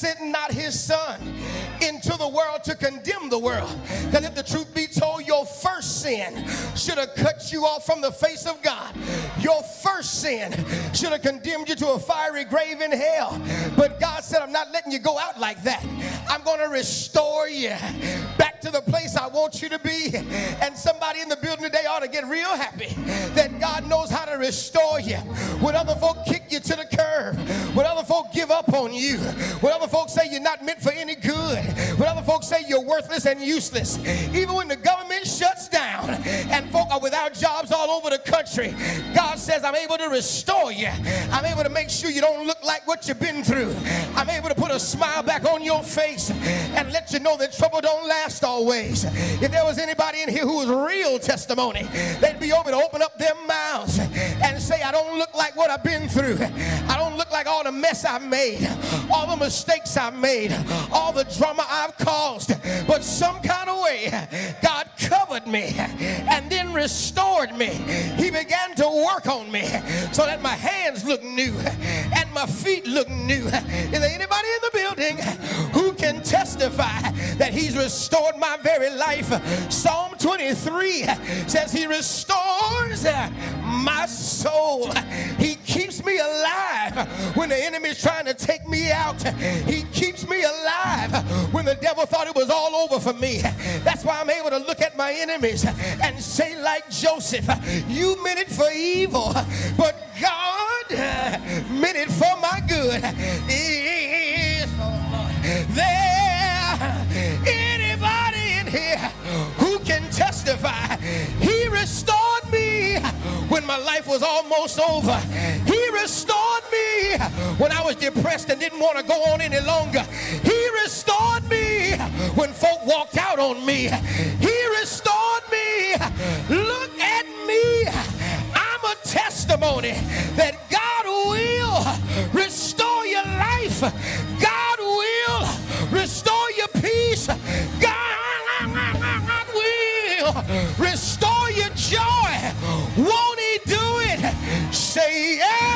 sent not his son into the world to condemn the world. That if the truth be told, your first sin should have cut you off from the face of God. Your first sin should have condemned you to a fiery grave in hell. But God said, I'm not letting you go out like that. I'm going to restore you back to the place I want you to be. And somebody in the building today ought to get real happy that God knows how to restore you. When other folk kick you to the curb, when other folk give up on you, when other folks say you're not meant for any good, when other folks say you're worthless and useless, even when the government are without jobs all over the country, God says, I'm able to restore you. I'm able to make sure you don't look like what you've been through. I'm able to put a smile back on your face and let you know that trouble don't last always. If there was anybody in here who was real testimony, they'd be able to open up their mouths and say, I don't look like what I've been through. I don't look like all the mess I've made, all the mistakes I've made, all the drama I've caused. But some kind of way, God covered me and restored me. He began to work on me so that my hands look new and my feet look new. Is there anybody in the building who can testify that He's restored my very life? Psalm 23 says He restores my soul. He keeps me alive when the enemy's trying to take me out. He keeps me alive when the devil thought it was all over for me. That's why I'm able to look at my enemies and say, like Joseph, you meant it for evil, but God meant it for my good. Is there anybody in here who can testify? He restored me when my life was almost over. He restored me when I was depressed and didn't want to go on any longer. He on me. He restored me. Look at me. I'm a testimony that God will restore your life. God will restore your peace. God will restore your joy. Won't he do it? Say yeah.